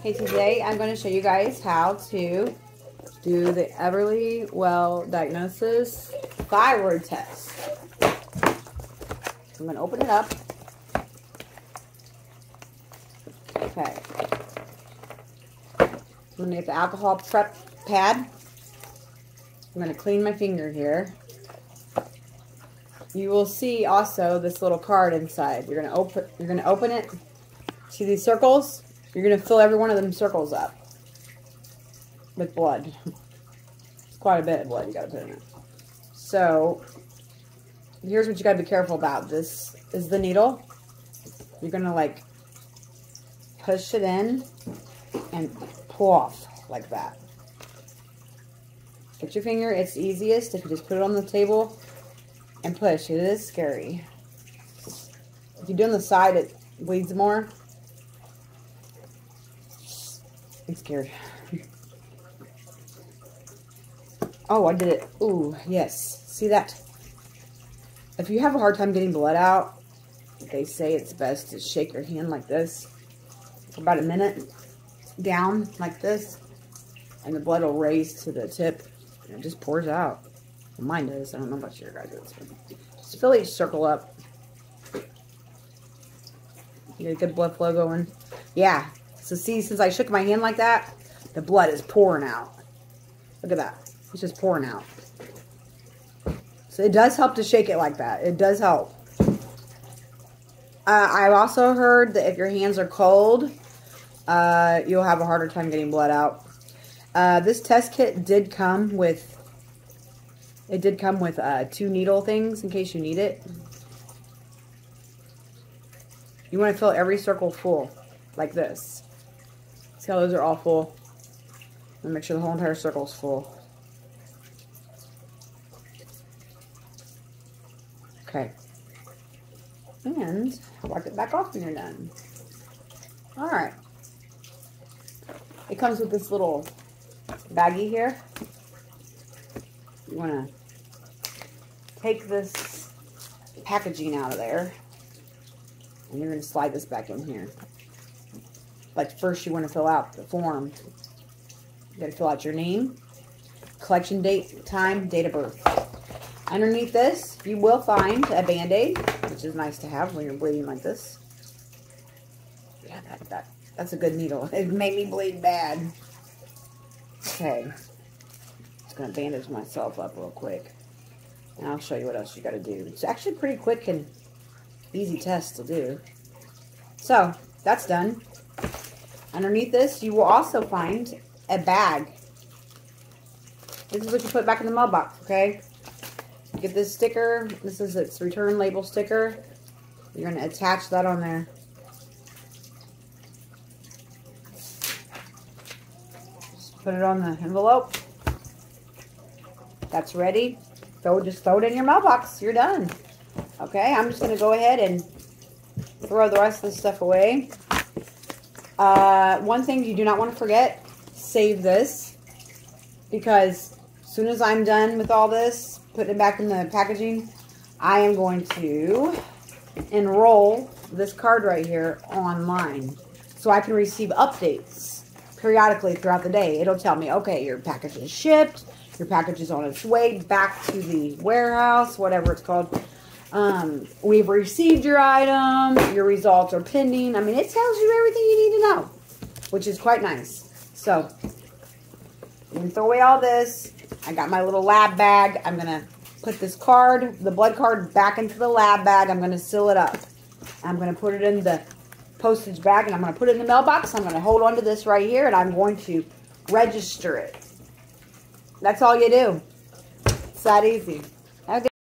Okay, today I'm going to show you guys how to do the Everly Well diagnosis thyroid test. I'm going to open it up. Okay. I'm going to get the alcohol prep pad. I'm going to clean my finger here. You will see also this little card inside. You're going to open you're going to open it. See these circles? You're going to fill every one of them circles up with blood. It's quite a bit of blood you got to put in it. So, here's what you got to be careful about. This is the needle. You're going to like push it in and pull off like that. Get your finger. It's easiest if you just put it on the table and push. It is scary. If you do on the side, it bleeds more. I'm scared. oh, I did it. Ooh, yes. See that? If you have a hard time getting blood out, they say it's best to shake your hand like this for about a minute down like this and the blood will raise to the tip and it just pours out. Well, mine does. I don't know about your guys'. Just fill each circle up. You get a good blood flow going. Yeah, so see, since I shook my hand like that, the blood is pouring out. Look at that. It's just pouring out. So it does help to shake it like that. It does help. Uh, I've also heard that if your hands are cold, uh, you'll have a harder time getting blood out. Uh, this test kit did come with, it did come with uh, two needle things in case you need it. You want to fill every circle full, like this. See how those are all full? And make sure the whole entire circle is full. Okay. And wipe it back off when you're done. Alright. It comes with this little baggie here. You want to take this packaging out of there. And you're going to slide this back in here like first you want to fill out the form. You got to fill out your name, collection date, time, date of birth. Underneath this, you will find a Band-Aid, which is nice to have when you're bleeding like this. Yeah, that, that, that's a good needle. It made me bleed bad. Okay. Just going to bandage myself up real quick. And I'll show you what else you got to do. It's actually pretty quick and easy test to do. So, that's done. Underneath this, you will also find a bag. This is what you put back in the mailbox, okay? Get this sticker. This is its return label sticker. You're going to attach that on there. Just put it on the envelope. That's ready. So just throw it in your mailbox. You're done. Okay, I'm just going to go ahead and throw the rest of this stuff away. Uh, one thing you do not want to forget, save this. Because as soon as I'm done with all this, putting it back in the packaging, I am going to enroll this card right here online. So I can receive updates periodically throughout the day. It'll tell me, okay, your package is shipped, your package is on its way back to the warehouse, whatever it's called. Um, we've received your item. Your results are pending. I mean, it tells you everything you need to know, which is quite nice. So, I'm going to throw away all this. I got my little lab bag. I'm going to put this card, the blood card, back into the lab bag. I'm going to seal it up. I'm going to put it in the postage bag, and I'm going to put it in the mailbox. I'm going to hold on to this right here, and I'm going to register it. That's all you do. It's that easy.